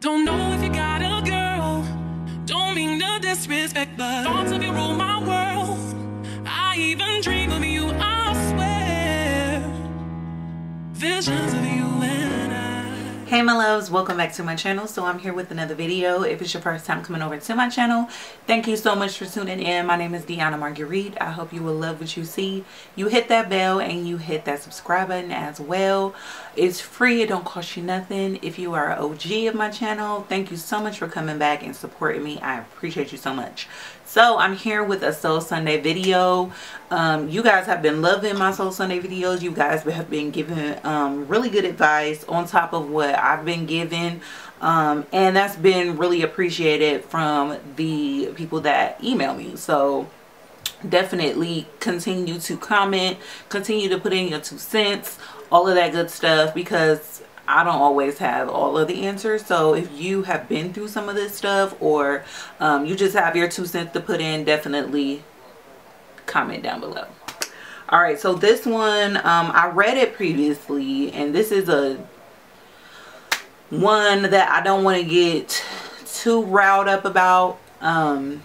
Don't know if you got a girl. Don't mean to disrespect, but thoughts of you rule my world. I even dream of you, I swear. Visions of you and. Hey my loves, welcome back to my channel. So I'm here with another video. If it's your first time coming over to my channel, thank you so much for tuning in. My name is Dionna Marguerite. I hope you will love what you see. You hit that bell and you hit that subscribe button as well. It's free, it don't cost you nothing. If you are an OG of my channel, thank you so much for coming back and supporting me. I appreciate you so much. So I'm here with a Soul Sunday video. Um, you guys have been loving my Soul Sunday videos. You guys have been giving um, really good advice on top of what I've been given. Um, and that's been really appreciated from the people that email me. So definitely continue to comment, continue to put in your two cents, all of that good stuff because I don't always have all of the answers. So if you have been through some of this stuff or um, you just have your two cents to put in, definitely comment down below. All right, so this one, um, I read it previously and this is a one that I don't want to get too riled up about um,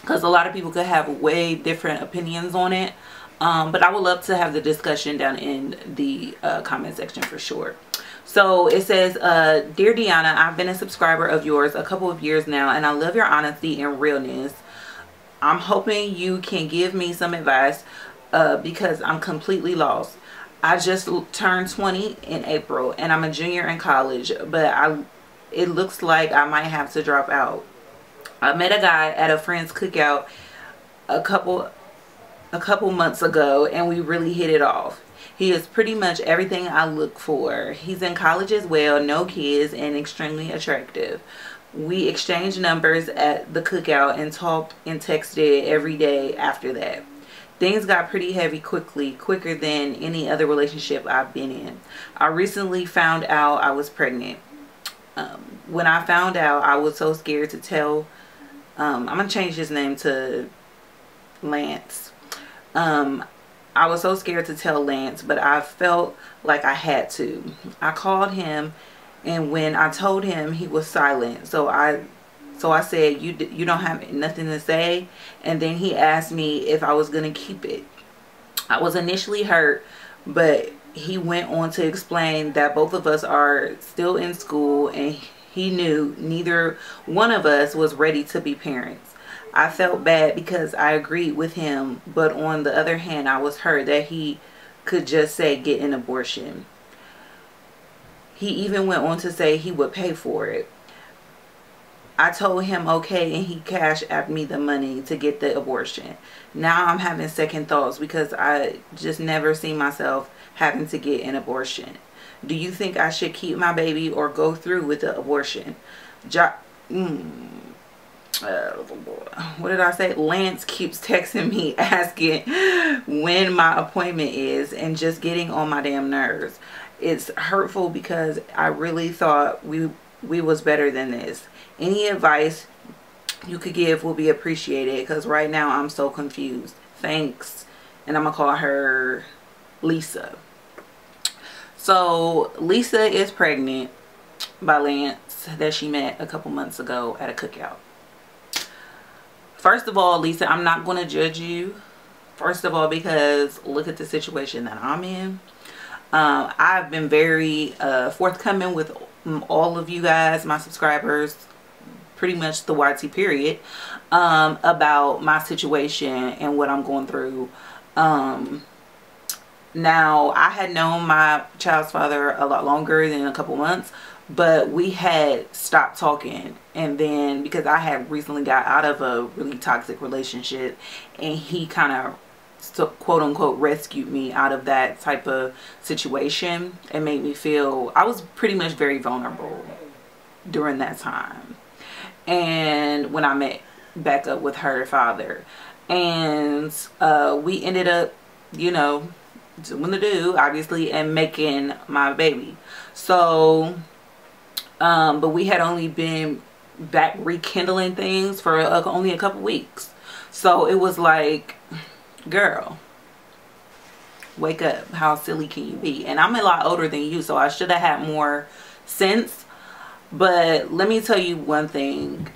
because a lot of people could have way different opinions on it. Um, but I would love to have the discussion down in the uh, comment section for sure. So it says, uh, Dear Dionna, I've been a subscriber of yours a couple of years now and I love your honesty and realness. I'm hoping you can give me some advice uh, because I'm completely lost. I just turned 20 in April and I'm a junior in college, but I it looks like I might have to drop out. I met a guy at a friend's cookout a couple a couple months ago and we really hit it off. He is pretty much everything I look for. He's in college as well, no kids, and extremely attractive. We exchanged numbers at the cookout and talked and texted every day after that. Things got pretty heavy quickly, quicker than any other relationship I've been in. I recently found out I was pregnant. Um, when I found out, I was so scared to tell. Um, I'm going to change his name to Lance. Um, I was so scared to tell Lance, but I felt like I had to. I called him and when I told him he was silent. So I so I said, "You you don't have nothing to say?" And then he asked me if I was going to keep it. I was initially hurt, but he went on to explain that both of us are still in school and he knew neither one of us was ready to be parents. I felt bad because I agreed with him, but on the other hand, I was hurt that he could just say get an abortion. He even went on to say he would pay for it. I told him okay and he cashed at me the money to get the abortion. Now I'm having second thoughts because I just never see myself having to get an abortion. Do you think I should keep my baby or go through with the abortion? Jo mm uh, what did I say? Lance keeps texting me asking when my appointment is and just getting on my damn nerves. It's hurtful because I really thought we we was better than this. Any advice you could give will be appreciated because right now I'm so confused. Thanks. And I'm going to call her Lisa. So Lisa is pregnant by Lance that she met a couple months ago at a cookout. First of all, Lisa, I'm not going to judge you. First of all, because look at the situation that I'm in. Um, I've been very uh, forthcoming with all of you guys, my subscribers, pretty much the YT period, um, about my situation and what I'm going through. Um, now, I had known my child's father a lot longer than a couple months, but we had stopped talking and then because I had recently got out of a really toxic relationship and he kind of so quote unquote rescued me out of that type of situation. And made me feel I was pretty much very vulnerable during that time. And when I met back up with her father. And uh, we ended up you know doing the do obviously and making my baby. So um, but we had only been back rekindling things for uh, only a couple weeks. So it was like, girl, wake up. How silly can you be? And I'm a lot older than you, so I should have had more sense. but let me tell you one thing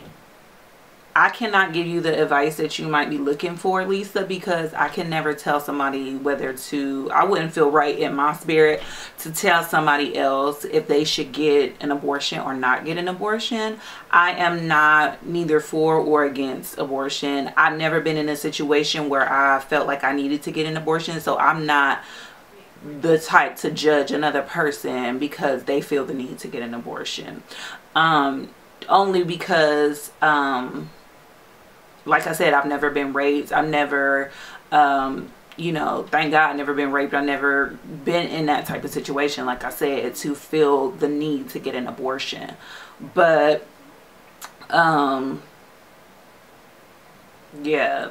I cannot give you the advice that you might be looking for, Lisa, because I can never tell somebody whether to, I wouldn't feel right in my spirit to tell somebody else if they should get an abortion or not get an abortion. I am not neither for or against abortion. I've never been in a situation where I felt like I needed to get an abortion, so I'm not the type to judge another person because they feel the need to get an abortion. Um, only because, um, like I said, I've never been raped. I've never, um, you know, thank God I've never been raped. I've never been in that type of situation, like I said, to feel the need to get an abortion. But, um, yeah,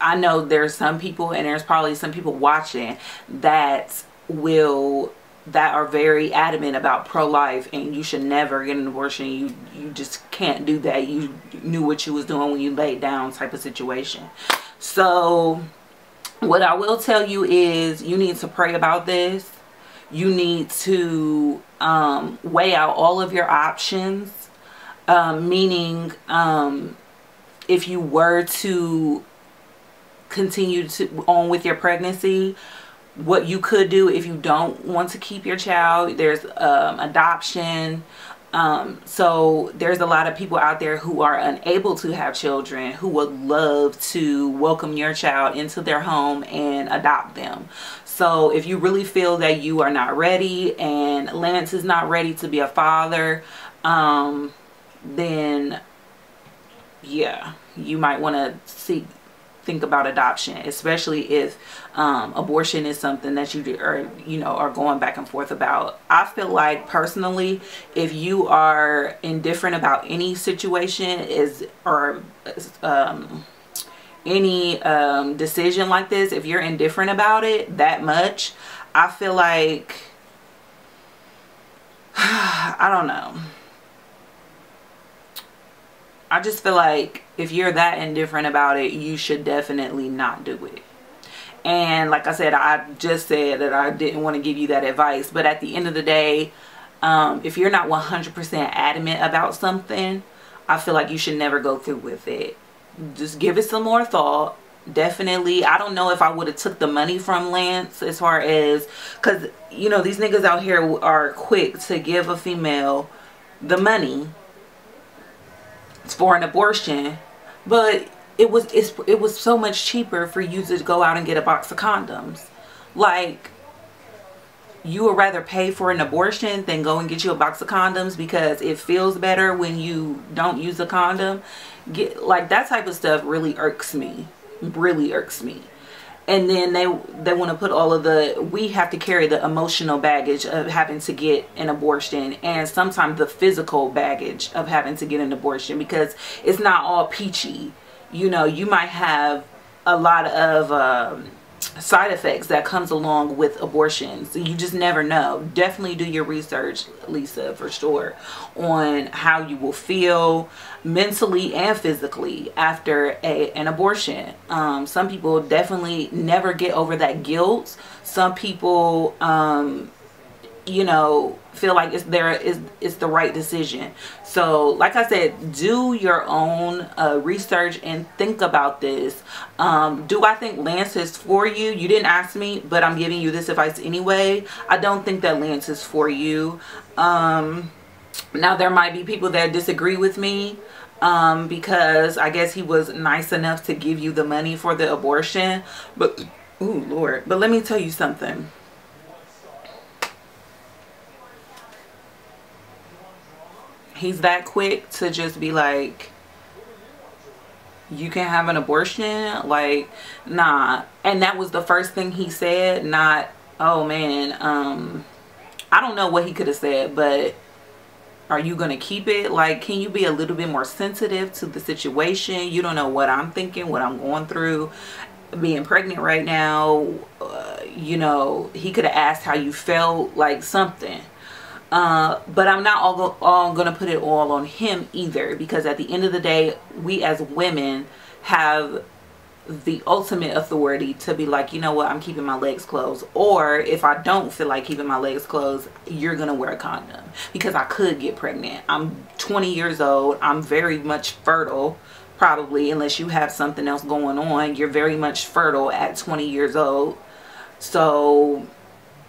I know there's some people, and there's probably some people watching that will that are very adamant about pro-life and you should never get an abortion. You you just can't do that. You knew what you was doing when you laid down type of situation. So what i will tell you is you need to pray about this. You need to um, weigh out all of your options. Um, meaning um, if you were to continue to on with your pregnancy what you could do if you don't want to keep your child. There's um, adoption. Um, so there's a lot of people out there who are unable to have children who would love to welcome your child into their home and adopt them. So if you really feel that you are not ready and Lance is not ready to be a father um, then yeah you might want to seek think about adoption especially if um, abortion is something that you are you know are going back and forth about. I feel like personally if you are indifferent about any situation is or um, any um, decision like this if you're indifferent about it that much i feel like i don't know I just feel like if you're that indifferent about it, you should definitely not do it. And like I said, I just said that I didn't want to give you that advice. But at the end of the day, um, if you're not 100% adamant about something, I feel like you should never go through with it. Just give it some more thought. Definitely. I don't know if I would have took the money from Lance as far as, because, you know, these niggas out here are quick to give a female the money for an abortion but it was it was so much cheaper for you to go out and get a box of condoms. Like you would rather pay for an abortion than go and get you a box of condoms because it feels better when you don't use a condom. Get like that type of stuff really irks me. Really irks me and then they they want to put all of the we have to carry the emotional baggage of having to get an abortion and sometimes the physical baggage of having to get an abortion because it's not all peachy. You know you might have a lot of um, side effects that comes along with abortions. You just never know. Definitely do your research lisa for sure on how you will feel mentally and physically after a, an abortion. Um, some people definitely never get over that guilt. Some people um, you know feel like it's there is it's the right decision. So like i said do your own uh, research and think about this. Um, do i think lance is for you? You didn't ask me but i'm giving you this advice anyway. I don't think that lance is for you. Um, now there might be people that disagree with me um, because i guess he was nice enough to give you the money for the abortion but oh lord. But let me tell you something he's that quick to just be like you can have an abortion? Like nah. And that was the first thing he said not oh man um i don't know what he could have said but are you gonna keep it? Like can you be a little bit more sensitive to the situation? You don't know what i'm thinking what i'm going through. Being pregnant right now uh, you know he could have asked how you felt like something uh, but I'm not all, all going to put it all on him either because at the end of the day, we as women have the ultimate authority to be like, you know what, I'm keeping my legs closed. Or if I don't feel like keeping my legs closed, you're going to wear a condom. Because I could get pregnant. I'm 20 years old. I'm very much fertile, probably, unless you have something else going on. You're very much fertile at 20 years old. So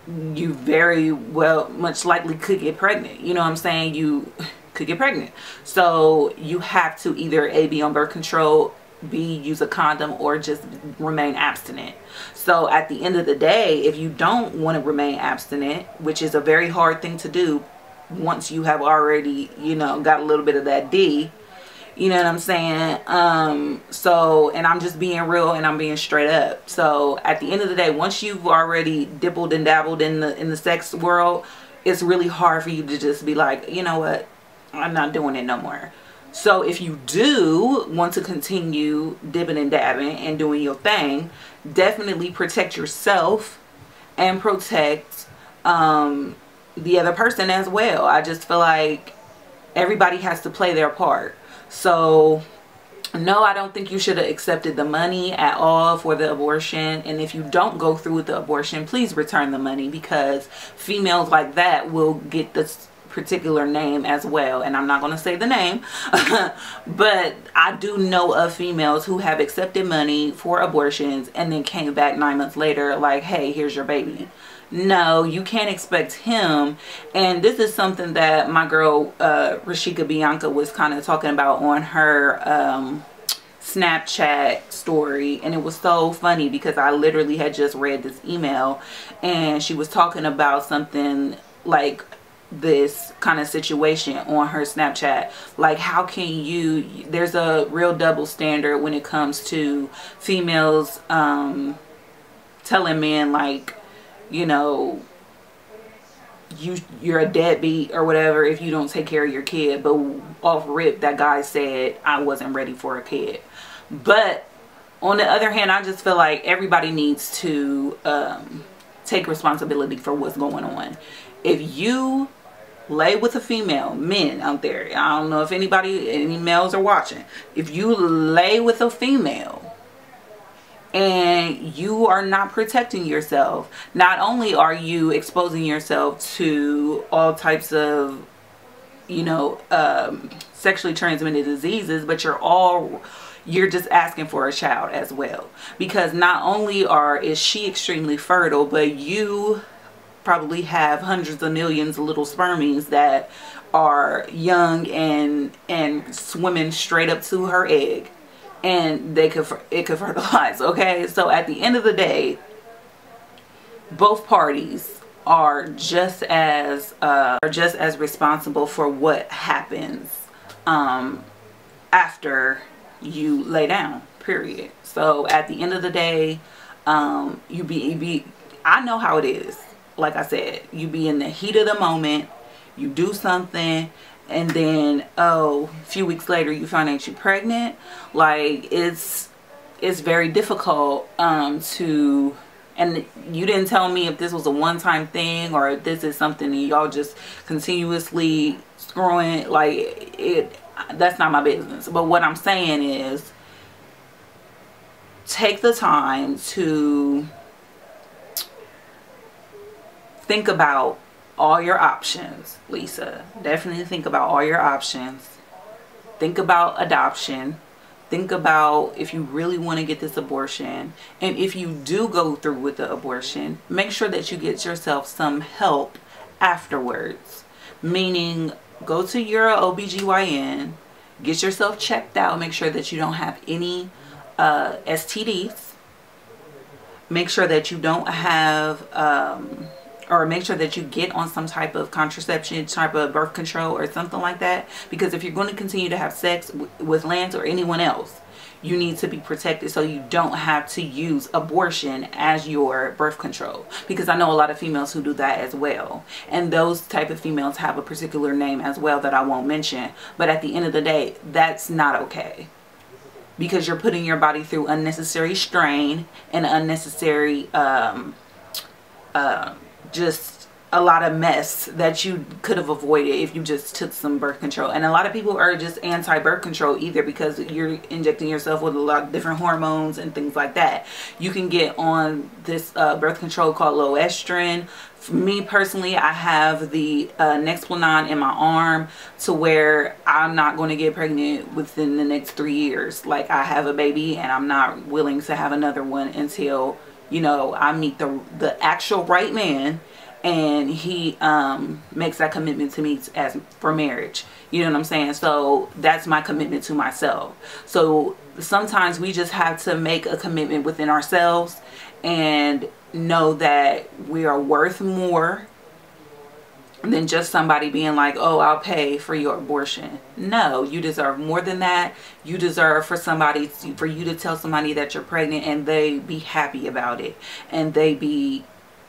you very well, much likely could get pregnant. You know what I'm saying? You could get pregnant. So you have to either A, be on birth control B, use a condom or just remain abstinent. So at the end of the day, if you don't want to remain abstinent, which is a very hard thing to do once you have already, you know, got a little bit of that D, you know what I'm saying? Um, so, and I'm just being real and I'm being straight up. So at the end of the day, once you've already dibbled and dabbled in the, in the sex world, it's really hard for you to just be like, you know what? I'm not doing it no more. So if you do want to continue dipping and dabbing and doing your thing, definitely protect yourself and protect um, the other person as well. I just feel like everybody has to play their part. So no, I don't think you should have accepted the money at all for the abortion. And if you don't go through with the abortion, please return the money because females like that will get this particular name as well and I'm not going to say the name but I do know of females who have accepted money for abortions and then came back nine months later like hey here's your baby no you can't expect him and this is something that my girl uh, Rashika Bianca was kind of talking about on her um, Snapchat story and it was so funny because I literally had just read this email and she was talking about something like this kind of situation on her Snapchat. Like how can you, there's a real double standard when it comes to females um, telling men like, you know, you you're a deadbeat or whatever if you don't take care of your kid but off rip that guy said I wasn't ready for a kid. But on the other hand I just feel like everybody needs to um, take responsibility for what's going on. If you lay with a female men out there i don't know if anybody any males are watching. If you lay with a female and you are not protecting yourself. Not only are you exposing yourself to all types of you know um, sexually transmitted diseases but you're all you're just asking for a child as well. Because not only are is she extremely fertile but you probably have hundreds of millions of little spermies that are young and and swimming straight up to her egg and they could it could fertilize okay? So at the end of the day both parties are just as uh, are just as responsible for what happens um, after you lay down period. So at the end of the day um, you be, you be I know how it is. Like I said, you be in the heat of the moment, you do something, and then oh, a few weeks later you find out you're pregnant. Like it's it's very difficult um, to and you didn't tell me if this was a one-time thing or if this is something y'all just continuously screwing like it that's not my business but what i'm saying is take the time to think about all your options, Lisa. Definitely think about all your options. Think about adoption. Think about if you really want to get this abortion. And if you do go through with the abortion, make sure that you get yourself some help afterwards. Meaning, go to your OBGYN, get yourself checked out, make sure that you don't have any uh, STDs. Make sure that you don't have... Um, or make sure that you get on some type of contraception, type of birth control or something like that. Because if you're going to continue to have sex with Lance or anyone else, you need to be protected so you don't have to use abortion as your birth control. Because I know a lot of females who do that as well. And those type of females have a particular name as well that I won't mention. But at the end of the day that's not okay. Because you're putting your body through unnecessary strain and unnecessary um, uh, just a lot of mess that you could have avoided if you just took some birth control. And a lot of people are just anti birth control either because you're injecting yourself with a lot of different hormones and things like that. You can get on this uh, birth control called Loestrin. For me personally I have the uh, Nexplanon in my arm to where I'm not going to get pregnant within the next three years. Like I have a baby and I'm not willing to have another one until you know I meet the the actual right man and he um, makes that commitment to me as for marriage. You know what i'm saying? So that's my commitment to myself. So sometimes we just have to make a commitment within ourselves and know that we are worth more than just somebody being like oh i'll pay for your abortion no you deserve more than that you deserve for somebody to, for you to tell somebody that you're pregnant and they be happy about it and they be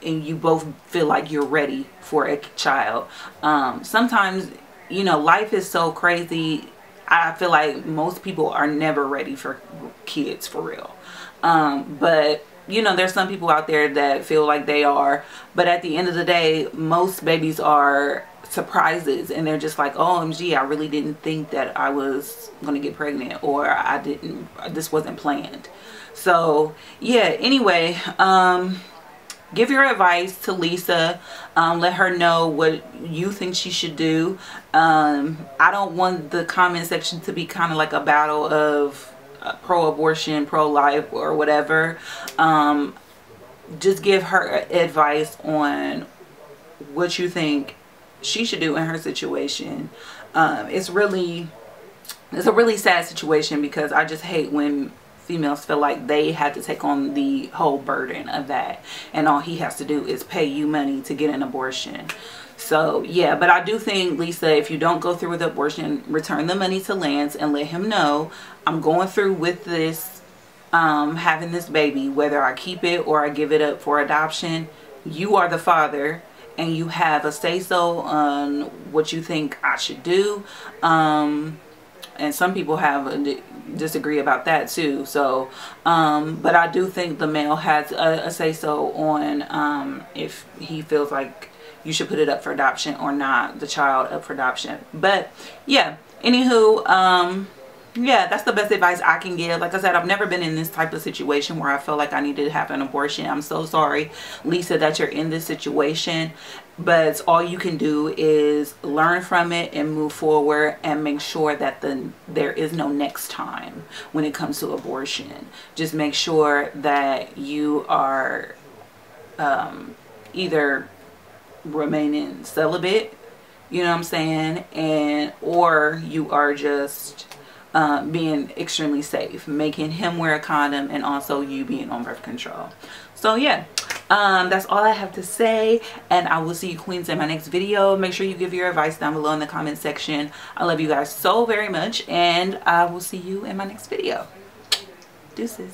and you both feel like you're ready for a child. Um, sometimes, you know, life is so crazy. I feel like most people are never ready for kids for real. Um, but you know, there's some people out there that feel like they are. But at the end of the day, most babies are surprises and they're just like, OMG, I really didn't think that I was going to get pregnant or I didn't, this wasn't planned. So yeah, anyway, um, give your advice to Lisa. Um, let her know what you think she should do. Um, I don't want the comment section to be kind of like a battle of pro-abortion, pro-life, or whatever. Um, just give her advice on what you think she should do in her situation. Um, it's really, it's a really sad situation because I just hate when females feel like they have to take on the whole burden of that and all he has to do is pay you money to get an abortion so yeah but i do think lisa if you don't go through with abortion return the money to lance and let him know i'm going through with this um, having this baby. Whether i keep it or i give it up for adoption you are the father and you have a say so on what you think i should do. Um, and some people have disagree about that too so um, but i do think the male has a, a say so on um, if he feels like you should put it up for adoption or not the child up for adoption. But yeah anywho um yeah that's the best advice i can give. Like i said i've never been in this type of situation where i feel like i needed to have an abortion. I'm so sorry lisa that you're in this situation. But all you can do is learn from it and move forward and make sure that the there is no next time when it comes to abortion. Just make sure that you are um, either remaining celibate you know what i'm saying? And or you are just uh, being extremely safe making him wear a condom and also you being on birth control. So yeah um that's all i have to say and i will see you queens in my next video. Make sure you give your advice down below in the comment section. I love you guys so very much and i will see you in my next video. Deuces